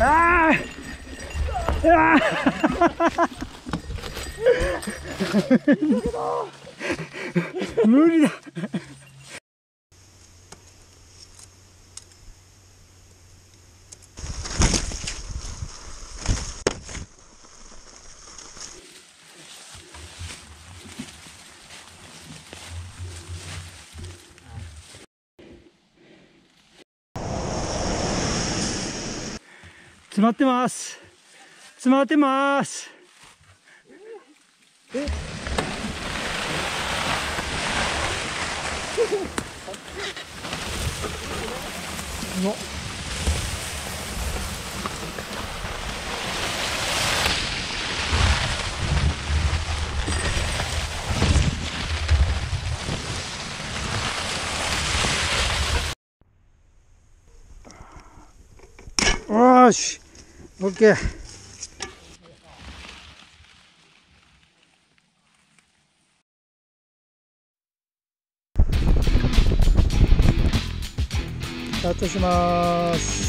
あー。あ無理だ詰まってます。詰まってます。のよしオッケースタートします。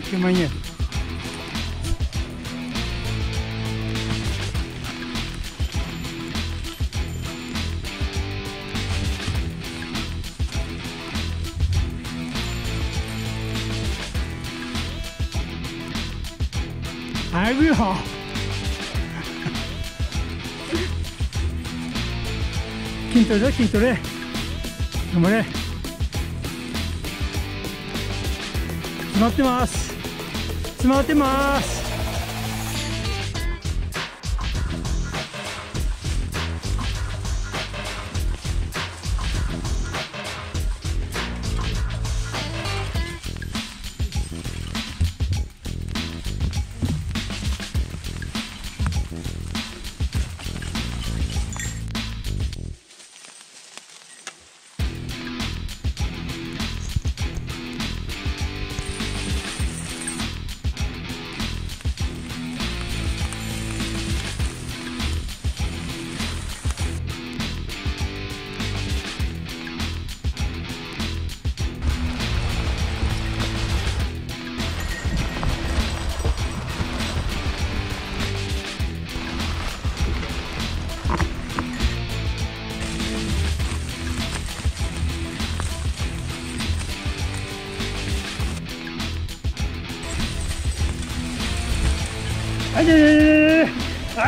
行けまいねあるよ筋トレだ筋トレ頑張れ。詰まってます。詰まってます。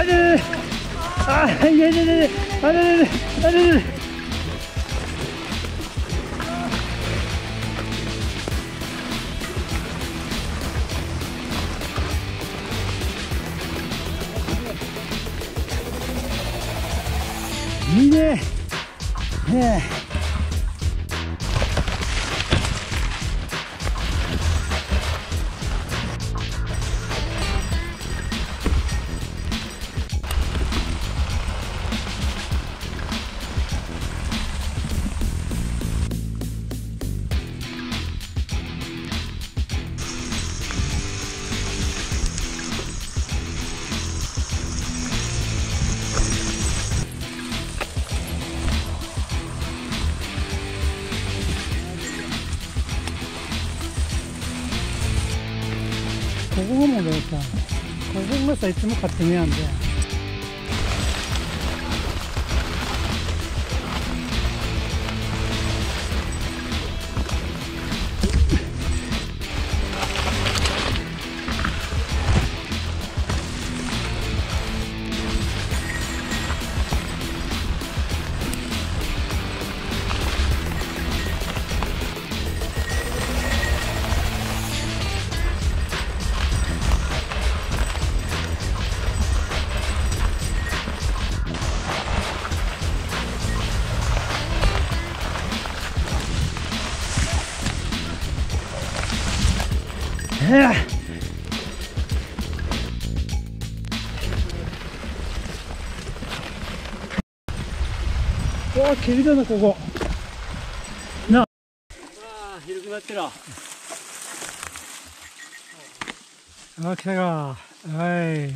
あれれあれれれれあれれあれれこがさいつも勝手にやんで。わあ霧だなここ。なあ。あ広くなってるあ来たか。はい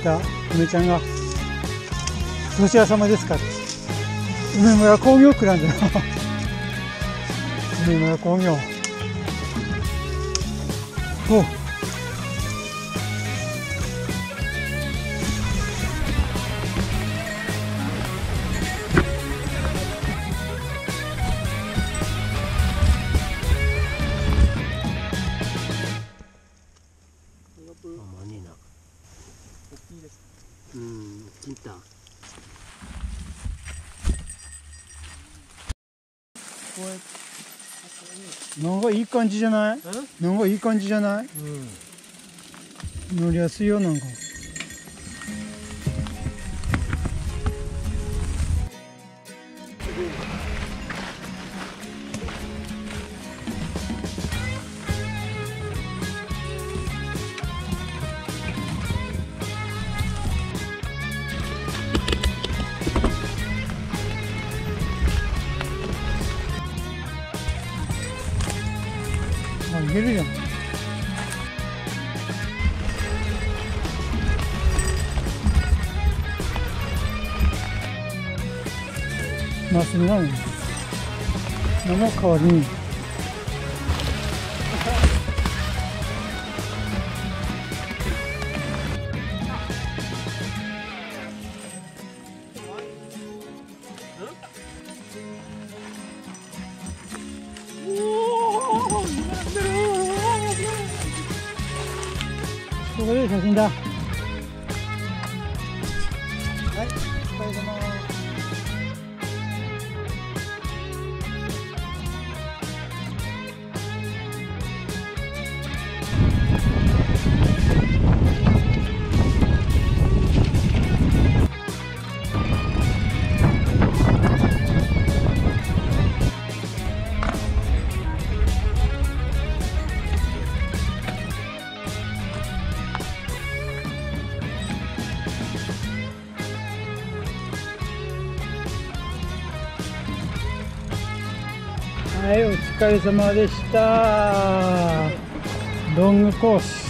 った梅ちゃんが「どちら様ですか?」梅村工業区なんだよ。梅村工業。おなんかいい感じじゃない？なんかいい感じじゃない？うん。乗りやすいよなんかけるじゃん。まっすぐなのにの代わりに。ここで写真だははいお疲れ様でした。ロングコース。